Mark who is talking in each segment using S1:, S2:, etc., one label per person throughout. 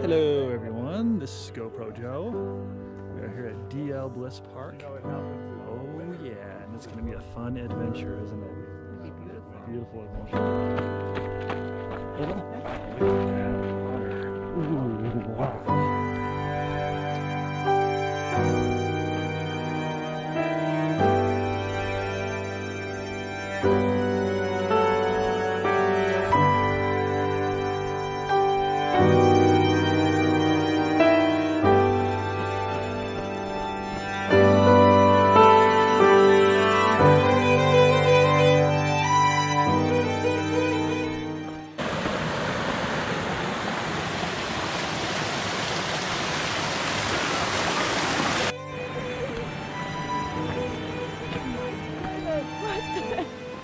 S1: Hello, everyone. This is GoPro Joe. We are here at DL Bliss Park. Oh yeah, and it's gonna be a fun adventure, isn't it? Beautiful, beautiful adventure. Ooh, wow.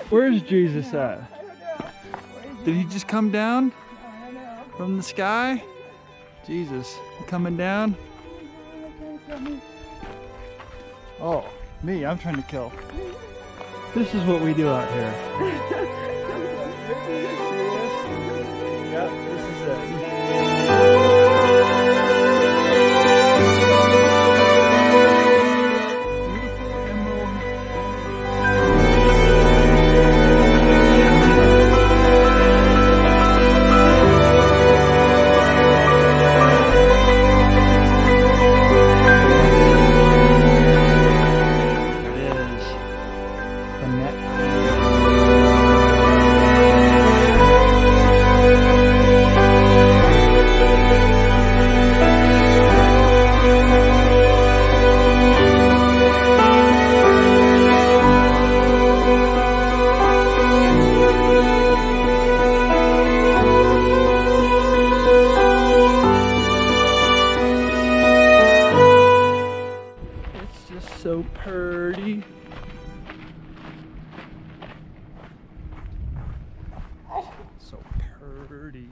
S1: Where's Jesus at? Did he just come down from the sky? Jesus, coming down? Oh, me, I'm trying to kill. This is what we do out here. Just so pretty.